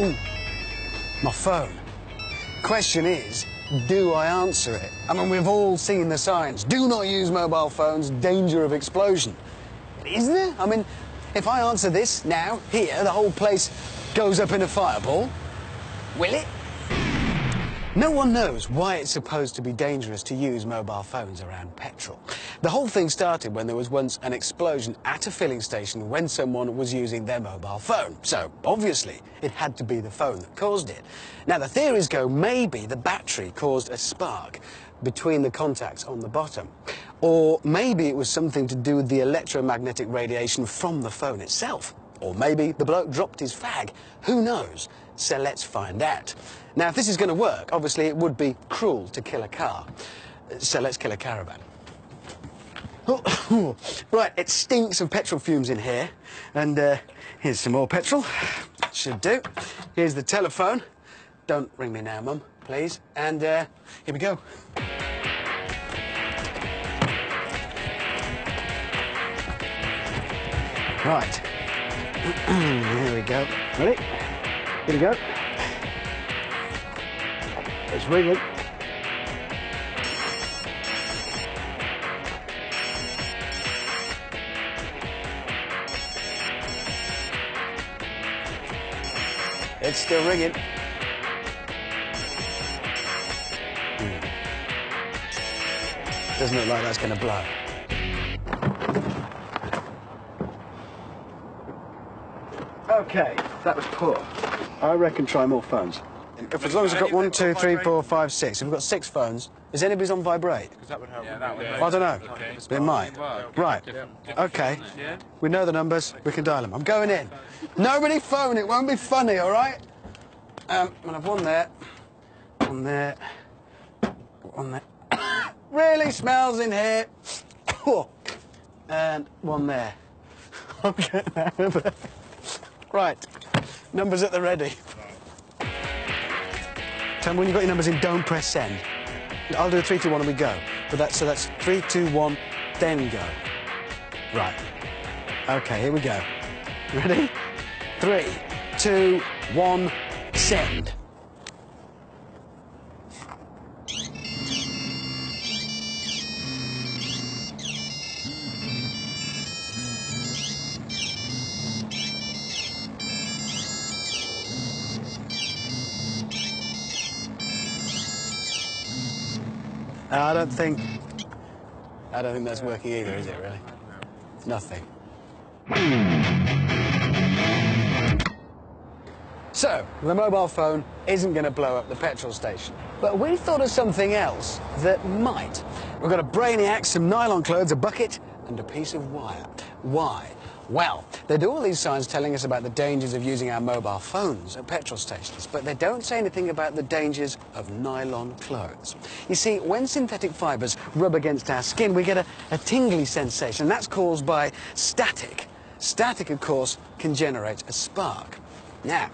Ooh, my phone. Question is, do I answer it? I mean, we've all seen the signs. Do not use mobile phones, danger of explosion. Is there? I mean, if I answer this now, here, the whole place goes up in a fireball. Will it? No one knows why it's supposed to be dangerous to use mobile phones around petrol. The whole thing started when there was once an explosion at a filling station when someone was using their mobile phone. So, obviously, it had to be the phone that caused it. Now, the theories go maybe the battery caused a spark between the contacts on the bottom. Or maybe it was something to do with the electromagnetic radiation from the phone itself. Or maybe the bloke dropped his fag. Who knows? So let's find out. Now, if this is going to work, obviously it would be cruel to kill a car. So let's kill a caravan. right, it stinks of petrol fumes in here. And uh, here's some more petrol. Should do. Here's the telephone. Don't ring me now, Mum, please. And uh, here we go. Right. Here we go. Ready? Here we go. It's ringing. It's still ringing. Hmm. Doesn't look like that's going to blow. Okay, that was poor. I reckon try more phones. If, as long as I've got one, two, three, four, five, six. If we've got six phones, is anybody's on vibrate? That would help. Yeah, that would I don't know. Okay. But it might. Right. Okay. Yeah. We know the numbers. We can dial them. I'm going in. Nobody phone. It won't be funny, all right? Um, I'm gonna have one there, one there, one there. really smells in here. and one there. Okay. Right. Numbers at the ready. Tell me when you've got your numbers in, don't press send. I'll do a three, two, one, and we go. But that's so that's three, two, one, then go. Right. Okay, here we go. Ready? Three, two, one, send. I don't think. I don't think that's working either, is it? Really? Nothing. So, the mobile phone isn't going to blow up the petrol station. But we thought of something else that might. We've got a brainiac, some nylon clothes, a bucket, and a piece of wire. Why? Well, they do all these signs telling us about the dangers of using our mobile phones at petrol stations, but they don't say anything about the dangers of nylon clothes. You see, when synthetic fibres rub against our skin, we get a, a tingly sensation. That's caused by static. Static, of course, can generate a spark. Now,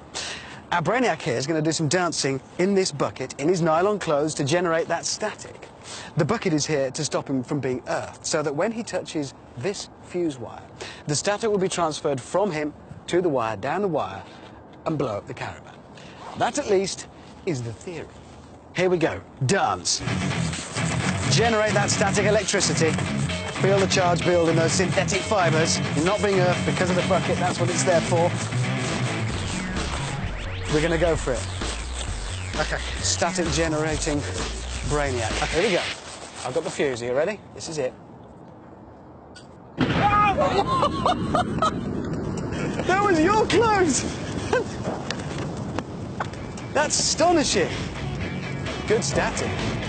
our brainiac here is going to do some dancing in this bucket, in his nylon clothes, to generate that static. The bucket is here to stop him from being earthed, so that when he touches this fuse wire, the static will be transferred from him to the wire, down the wire, and blow up the caravan. That, at least, is the theory. Here we go. Dance. Generate that static electricity. Feel the charge build in those synthetic fibres. Not being earthed because of the bucket. That's what it's there for. We're going to go for it. Okay. Static generating brainiac. Okay, here we go. I've got the fuse. Are you ready? This is it. that was your clothes! That's astonishing. Good static. Eh?